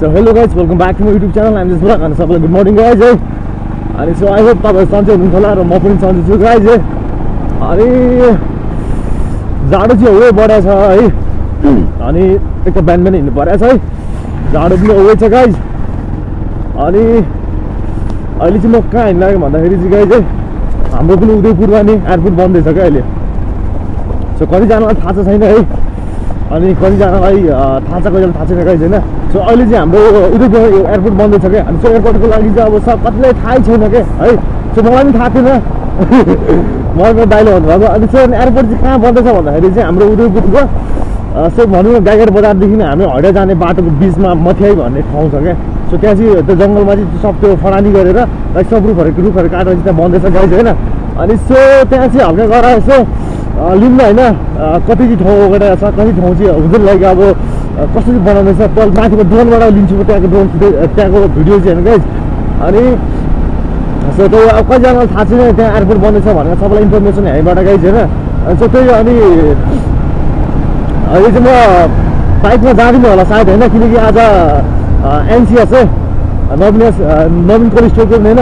So hello guys welcome back to म YouTube channel हामी जस ब्लग अनि सबैलाई गुड मर्निङ गाइज है अनि सो आई होप तपाईँहरू सन्चै हुनुहुन्छ होला र म पनि सन्चै छु गाइज है अनि जाडो चाहिँ ओवे बढेको छ है अनि एक त बिहान बिहान हिँड्नु परेको छ है जाडो पनि ओवे छ गाइज अनि अहिले चाहिँ म कहाँ हिँड्नु लाग्यो भन्दाखेरि चाहिँ गाइज है हाम्रो पनि उदयपुरमा नि एयरपोर्ट बन्दैछ क्या अहिले सो कतिजनालाई थाहा छैन है अनि कतिजनालाई थाहा छ कतिजना थाहा छैन गाइज होइन सो अहिले चाहिँ हाम्रो उदयपुर एयरपोर्ट बन्दैछ क्या। अनि सो एयरपोर्टको लागि चाहिँ अब सब कतिलाई थाहै छैन क्या है। सो मलाई पनि थाहा थिएन। मलाई दाइले भन्नुभएको अनि सो एयरपोर्ट चाहिँ कहाँ बन्दैछ भन्दाखेरि चाहिँ हाम्रो उदयपुरको सो भनौँ न गाइघाट बजारदेखि हामी हड्या जाने बाटोको बिचमा मथ्याई भन्ने ठाउँ छ क्या। सो त्यहाँ चाहिँ त्यो जङ्गलमा चाहिँ सब त्यो फरानी गरेर सब रुखहरू रुखहरू काटेर चाहिँ त्यहाँ बन्दैछ गाइज होइन अनि सो त्यहाँ चाहिँ हल्का गएर यसो लिउँ न होइन कति चाहिँ ठाउँ गएर छ कति ठाउँ चाहिँ हुन्छ लाइक अब चाहिँ बनाउँदैछ पहिला माथिको ड्रोनबाट लिन्छु म त्यहाँको ड्रोन फुटेज त्यहाँको भिडियो चाहिँ होइन गाइज अनि सो त्यो अब कतिजनालाई थाहा छैन त्यहाँ एयरपोर्ट बन्दैछ भनेर सबैलाई इन्फर्मेसन हामीबाट गाइज होइन? सो त्यही अनि अहिले चाहिँ म बाइकमा जाँदिनँ होला सायद होइन किनकि आज एनसिएस है नवीन नवीन कोल्ड स्टोरको पनि होइन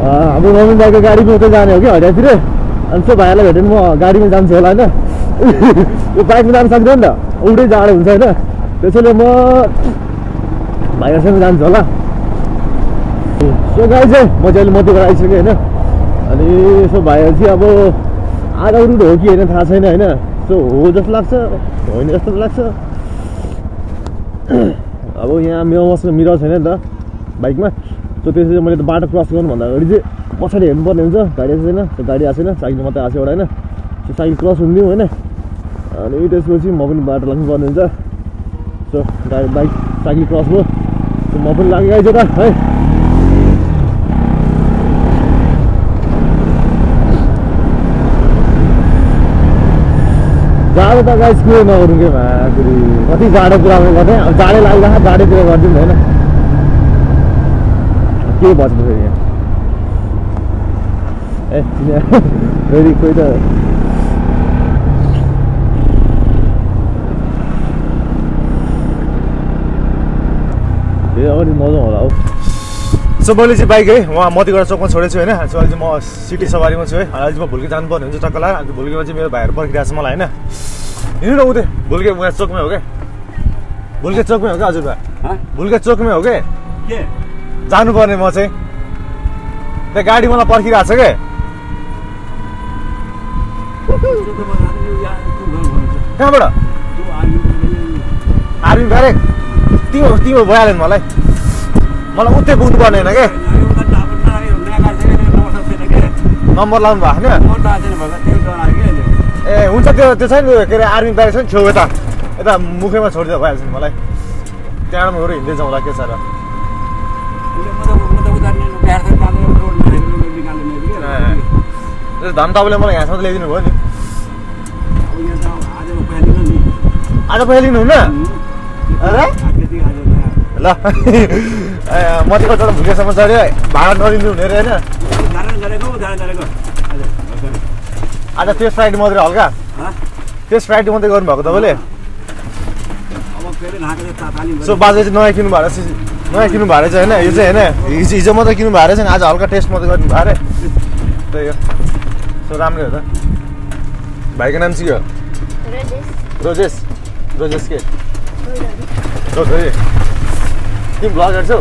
हाम्रो नवीन दाइको गाडीमा उतै जाने हो कि हरियातिर अनि त्यो भाइहरूलाई भेट्यो भने म गाडीमा जान्छु होला होइन। यो बाइकमा जानु सक्दैन नि त। उल्टै जाडो हुन्छ होइन। त्यसैले म भाइहरूसँग जान्छु होला। सो गाई चाहिँ म चाहिँ अहिले मध्यबाट आइसकेँ होइन। अनि यसो भाइहरू चाहिँ अब आधा रुट हो कि होइन थाहा छैन होइन। सो हो जस्तो लाग्छ होइन जस्तो लाग्छ। अब यहाँ मेरो मसँग मिरर छैन नि त बाइकमा। सो त्यसरी चाहिँ मैले बाटो क्रस गर्नुभन्दा अगाडि चाहिँ पछाडि हेर्नुपर्ने हुन्छ गाडी आएको छैन गाडी आएको छैन साइकल मात्रै आएको छ एउटा होइन। सो साइकल क्रस हुनिदिउँ होइन। अनि त्यसपछि म पनि बाटो लाग्नुपर्ने हुन्छ। सो गाडी बाइक साइकल क्रस भयो। सो म पनि लागेँ गाइज त है। जाडो त गाइस के नगरौँ के भाकुरी कति जाडो कुरामा गर्ने अब जाडै लाग्दा जाडैतिर गरिदिउँ होइन। के बच्नु फेरि यहाँ? ए फेरि कोही त फेरि अगाडि मजा होला हौ। सो मैले चाहिँ बाइक है उहाँ मतिगढा चोकमा छोडेको छु होइन। सो अहिले चाहिँ म सिटी सवारीमा छु है। अहिले चाहिँ म भुल्के जानुपर्ने हुन्छ टक्क लाग्यो अनि भुल्केमा चाहिँ मेरो भाइहरू पर्खिरहेको छ मलाई होइन। हिँड्नु न उतै। भुल्के उहाँ चोकमै हो क्या भुल्के चोकमै हो क्या हजुर भाइ? हाँ? भुल्के चोकमै हो क्या के? जानुपर्ने म चाहिँ। त्यहाँ गाडी मलाई पर्खिरहेको छ क्या कहाँबाट? Army barrack. तिम्रो तिम्रो भइहाल्यो नि मलाई। मलाई उतै पुग्नु पर्ने होइन क्या नम्बर लाउनु भएको होइन? ए हुन्छ त्यो त्यो छैन के अरे आर्मी ब्यारेक छ नि छेउ यता। यता मुखैमा छोडिदिँदा भइहाल्छ नि मलाई। त्यहाँबाट गएर हिँड्दै जाउँला के छ र। धन तपाईँले मलाई यहाँसम्म ल्याइदिनु भयो नि। आज पैसा लिनुहुन्न ल। ए, मतिको तर भुकेसम्म चढ्यो भाडा नलिनु हुने अरे होइन? आज टेस्ट फ्राइडे मात्रै हल्का? टेस्ट फ्राइडे मात्रै गर्नुभएको तपाईँले? सो बाजे चाहिँ नयाँ किन्नु भएको रहेछ। नयाँ किन्नु भएको रहेछ होइन? यो चाहिँ होइन? हिजो हिजो मात्रै किन्नु रहेछ नि आज हल्का टेस्ट मात्रै गर्नु भएको अरे। त्यही हो। सो राम्रै हो त। भाइको नाम चाहिँ के हो? रोजेस रोजेस के? रोजेस तिमी ब्लग हेर्छौ?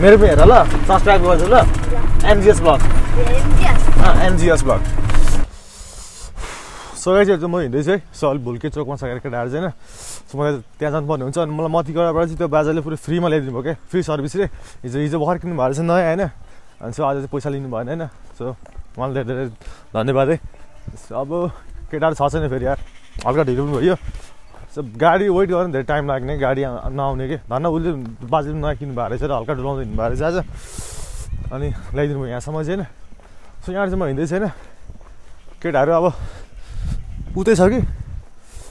मेरो पनि हेर ल सब्सक्राइब गर्छु ल। MGS vlog. MGS vlog. So चाहिँ म हिँड्दैछु है। सो अलिक भुल्के चोकमा सकेर केटाहरू चाहिँ होइन सो मलाई त्यहाँ जानुपर्ने हुन्छ अनि मलाई मतिगढाबाट चाहिँ त्यो बाजाले पुरै फ्रीमा ल्याइदिनु भयो क्या। फ्री सर्भिस रे। हिजो हिजो भर्खर किन्नु भएको रहेछ नयाँ होइन अनि सो आज चाहिँ पैसा लिनु भएन होइन सो उहाँलाई धेरै धेरै धन्यवाद है अब केटाहरू छ छैन फेरि यार हल्का ढिलो पनि भयो सो गाडी वेट गर्नु धेरै टाइम लाग्ने गाडी नआउने कि धन्न उसले बाजे पनि नयाँ किन्नु भएको रहेछ र हल्का डुलाउँदै हिँड्नु भएको रहेछ आज अनि ल्याइदिनु भयो यहाँसम्म चाहिँ होइन सो यहाँ चाहिँ म हिँड्दैछु होइन केटाहरू अब उतै छ कि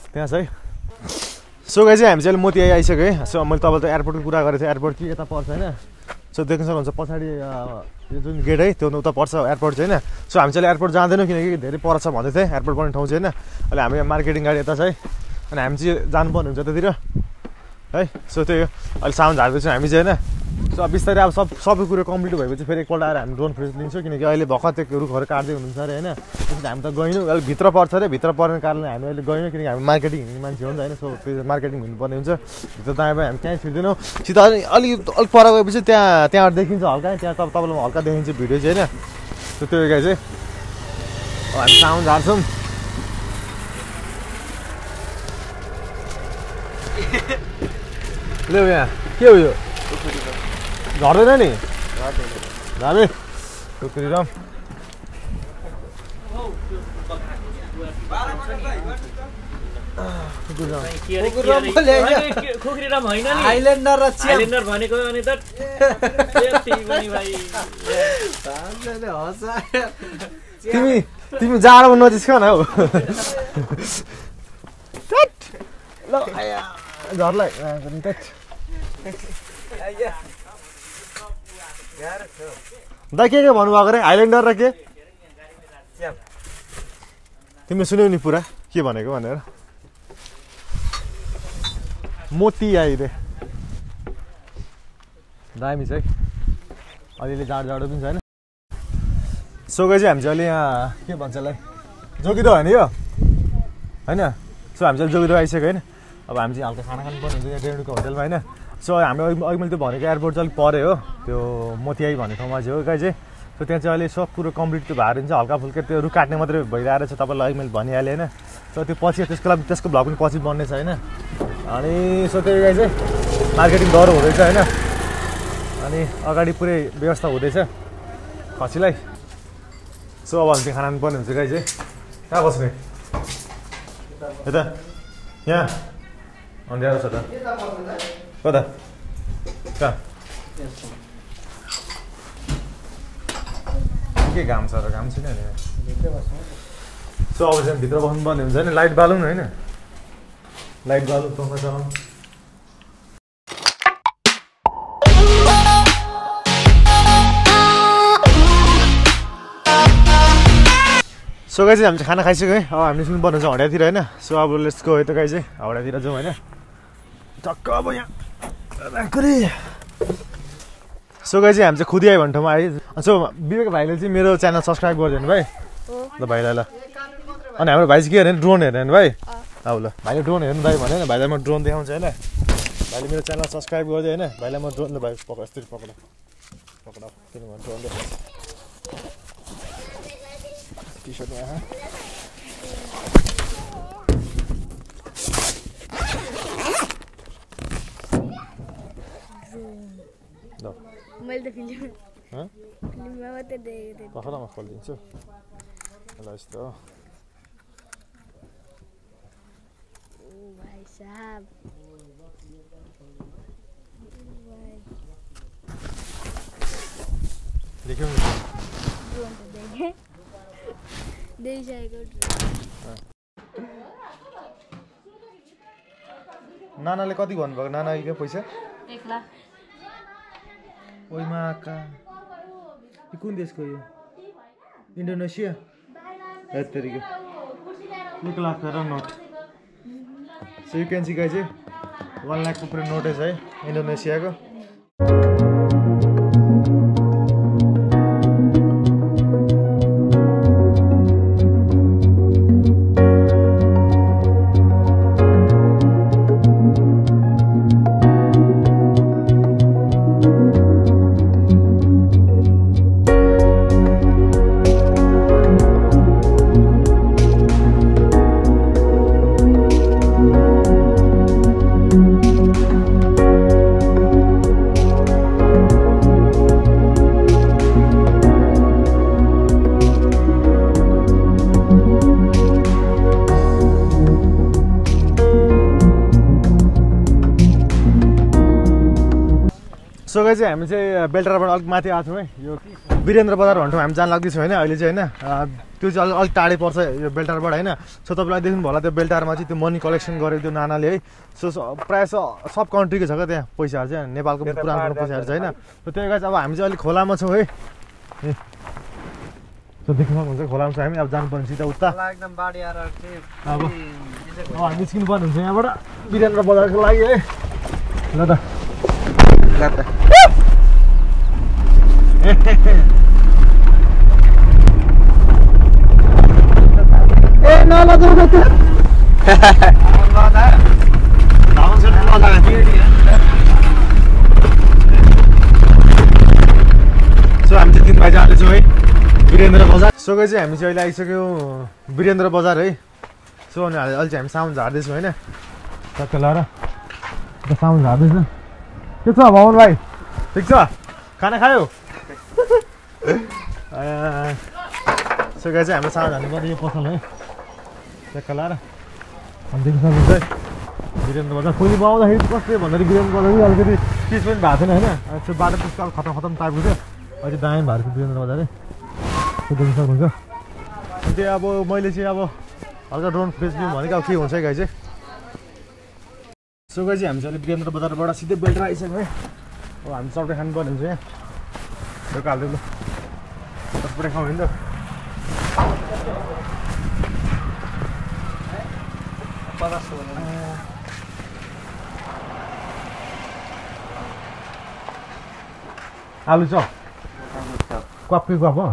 त्यहाँ छ है सो गाई चाहिँ हामी चाहिँ अहिले मोती आइसक्यो है सो मैले तपाईँलाई त एयरपोर्टको कुरा गरेको थिएँ एयरपोर्ट कि यता पर्छ होइन सो देख्न सक्नुहुन्छ पछाडि यो जुन गेट है त्यो उता पर्छ एयरपोर्ट चाहिँ होइन। सो हामी चाहिँ एयरपोर्ट जाँदैनौँ किनकि धेरै पर छ भन्दै थिएँ एयरपोर्ट पर्ने ठाउँ चाहिँ होइन। अहिले हामी मार्केटिङ गाडी यता छ है। अनि हामी चाहिँ जानुपर्ने हुन्छ त्यतिर। है सो त्यही हो। अहिले सामान झार्दैछौँ हामी चाहिँ होइन। सो अब बिस्तारै अब सब सबै कुरो कम्प्लिट भएपछि फेरि एकपल्ट आएर हामी ड्रोन फ्रेस लिन्छौँ किनकि अहिले भर्खर त्यो रुखहरू काट्दै हुनुहुन्छ अरे होइन? त्यसपछि हामी त गएनौँ अलिक भित्र पर्छ अरे भित्र पर्ने कारणले हामी अहिले गएनौँ किनकि हामी मार्केटिङ हिँड्ने मान्छे हो नि त होइन? सो त्यो मार्केटिङ हिँड्नुपर्ने हुन्छ। भित्र त आयो हामी कहीँ छिर्दैनौँ सिधा अलिक अलिक पर गएपछि त्यहाँ त्यहाँबाट देखिन्छ हल्का त्यहाँ तब तपाईँलाई हल्का देखिन्छ भिडियो चाहिँ होइन? सो त्यो गाई चाहिँ हामी साउन्ड झार्छौँ। ल्याउ यहाँ के हो यो? झर्दैन नि। झाले टुक्री रम आइल्यान्डर र भनेको अनि त तिमी तिमी जाडोमा नजिस्क न हौ। ल झर्लाई। दा के के भन्नुभएको रे हाइल्यान्डर र के? तिमीले सुन्यौ नि पुरा के भनेको भनेर। मोती आइ रे। दामी छ है। अलिअलि जाडो जाडो पनि छ होइन। सो गए चाहिँ हामी चाहिँ अहिले यहाँ के भन्छ यसलाई? जोगिदो होइन यो। होइन? सो हामी चाहिँ जोगिदो आइसक्यो होइन। अब हामी चाहिँ हल्का खाना खानु पर्ने हुन्छ यहाँ रेणुको होटलमा होइन। सो हाम्रो अघि मैले त्यो भनेको एयरपोर्ट चाहिँ अलिक पऱ्यो हो। त्यो मोतियाई भन्ने ठाउँमा चाहिँ हो गाई चाहिँ सो त्यहाँ चाहिँ अहिले सब कुरो कम्प्लिट त्यो भएर हुन्छ हल्का फुल्का त्यो रुख काट्ने मात्रै भइरहेको छ तपाईँलाई अघि मैले भनिहालेँ होइन। सो त्यो पछि त्यसको लागि त्यसको भ्लग पनि पछि बन्ने छ होइन। अनि सो त्यो चाहिँ मार्केटिङ दर हुँदैछ होइन। अनि अगाडि पुरै व्यवस्था हुँदैछ। खसीलाई। सो अब चाहिँ खाना खानुपर्ने हुन्छ गाई चाहिँ कहाँ बस्ने? यता। यहाँ। अँध्यारो छ त। कहाँ के घाम छ र घाम छैन नि? सो अब चाहिँ भित्र बस्नुपर्ने हुन्छ नि? लाइट बालौँ न होइन? लाइट बालौँ पङ्खा चलाउँ सो गाई चाहिँ हामी खाना खाइसक्यो है। अब हामी पर्ने छ हडियातिर होइन। सो अब लेट्स गयो यता गाई चाहिँ हाउडातिर जाउँ होइन। टक्क अब यहाँ। सो गाई चाहिँ हामी चाहिँ खुदी आयो भन्ने ठाउँमा आयो सो विवेक भाइले चाहिँ मेरो च्यानल सब्सक्राइब गरिदिनु भाइ ल भाइलाई ल अनि हाम्रो भाइ चाहिँ के हेर्ने ड्रोन हेर्ने भाइ। अब ल। भाइले ड्रोन हेर्नु भाइ भने भाइलाई म ड्रोन देखाउँछु होइन। भाइले मेरो च्यानल सब्सक्राइब गरिदियो होइन। भाइलाई म ड्रोन भाइ पक्र यस्तरी पक्र पक्र किनभने ड्रोन टी सर्ट यहाँ ल मैले त फिल्म हँ? फिल्ममा मात्रै देखेको थिएँ पखलामा खोलिदिन्छु ल यस्तो हो ओ भाइ साहब भाइ देख्यौ नि ड्रोन त देखेँ देखिसकेको ड्रोन नानाले कति भन्नुभएको नाना क्या पैसा एक लाख ओइमा का यो कुन देशको यो इन्डोनेसिया एक लाख र note so you can see guy चाहिँ वान लाखको पुरै नोटै छ है इन्डोनेसियाको सो गाई चाहिँ हामी चाहिँ बेल्टारबाट अलिक माथि आएको छौँ है। यो वीरेन्द्र बजार ठाउँ हामी जान लाग्दैछौँ होइन अहिले चाहिँ होइन। अँ, त्यो चाहिँ अलिक अलिक टाढै पर्छ यो बेल्टारबाट होइन। सो तपाईँलाई देख्नु होला त्यो बेल्टारमा चाहिँ त्यो मनी कलेक्सन गरेको त्यो नानाले है। सो स- प्रायः सब कन्ट्रीको छ क्या त्यहाँ पैसाहरू चाहिँ नेपालको पुरानो पुरानो पैसाहरू छ होइन? सो त्यही गाई चाहिँ अब हामी चाहिँ अलिक खोलामा छौँ है। देख्नु सक्नुहुन्छ खोलामा छौँ हामी अब जानुपर्ने सिधा उता। एकदम बाढी आएर चाहिँ अब फेरि अब हामी निस्किनु पर्ने हुन्छ यहाँबाट। वीरेन्द्र बजारको लागि है। ल त। ल त। ए नलजाऊ न त्यो सो हामी चाहिँ तिन भाइ चाहिँ है वीरेन्द्र बजार सो गए चाहिँ हामी चाहिँ अहिले आइसक्यौँ वीरेन्द्र बजार है। सो अनि अहिले चाहिँ हामी साउन झार्दैछौँ होइन। टक्क लाएर त साउन झार्दैछ। के छ भवन भाइ? ठिक छ। खाना खायो? आया, सो गए चाहिँ हाम्रो साउन झार्नु पर्ने यो पसल है टक्क लाएर अनि देख्न सक्नुहुन्छ है वीरेन्द्र बजार आउँदाखेरि चाहिँ कस्तो भन्दाखेरि वीरेन्द्र बजार अलिकति पिच पनि भएको थिएन होइन त्यो बाटो त्यसको अब खतम खतम टाइपको थियो अहिले दामी भएको थियो वीरेन्द्र बजार है त्यो सक्नुहुन्छ अनि त्यो अब मैले चाहिँ अब हल्का ड्रोन बेच्नु भनेको अब के हुन्छ है गाई चाहिँ सो गाई चाहिँ हामी चाहिँ अहिले वीरेन्द्र बजारबाट सिधै बेल्टर आइसक्यौँ है अब हामी चौटे खानुपर्ने हुन्छ यहाँ हालिदिउँ ल दसपट्टि खाउँ नि त आलु चप क्वापकै क्वाप हो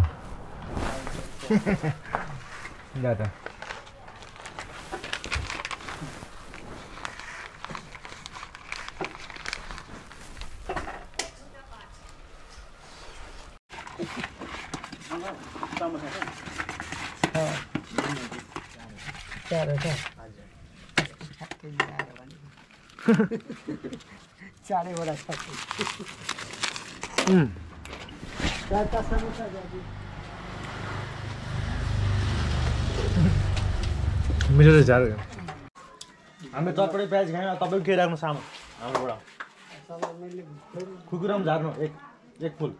ल त चारैवटा छ मिठो रहेछ अरे हामी चटपटे प्याज खायौँ तपाईँको के राख्नु सामान हाम्रोबाट खुकुरा पनि झार्नु एक एक फुल